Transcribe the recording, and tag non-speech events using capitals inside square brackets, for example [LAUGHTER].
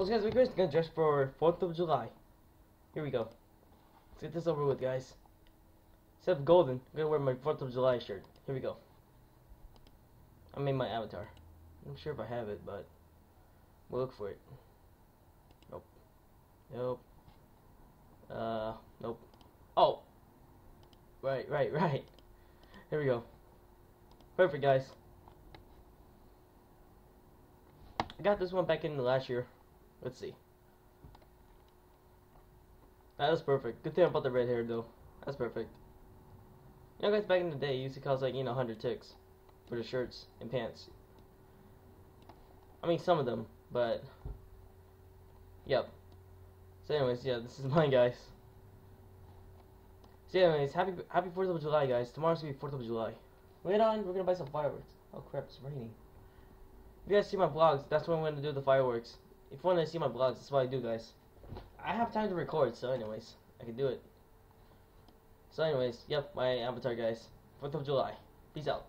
Well, guys, we're gonna dress for 4th of July. Here we go. Let's get this over with, guys. Instead of golden, I'm gonna wear my 4th of July shirt. Here we go. I made my avatar. I'm sure if I have it, but we'll look for it. Nope. Nope. Uh, nope. Oh! Right, right, [LAUGHS] right. Here we go. Perfect, guys. I got this one back in the last year. Let's see. That was perfect. Good thing about the red hair, though. That's perfect. You know, guys, back in the day, it used to cost like, you know, 100 Tix for the shirts and pants. I mean, some of them, but... Yep. So anyways, yeah, this is [LAUGHS] mine, guys. So anyways, happy happy 4th of July, guys. Tomorrow's gonna be 4th of July. Later on, we're gonna buy some fireworks. Oh crap, it's raining. If you guys see my vlogs, that's when I'm gonna do the fireworks. If you want to see my vlogs, that's what I do, guys. I have time to record, so anyways, I can do it. So anyways, yep, my avatar, guys. 4th of July. Peace out.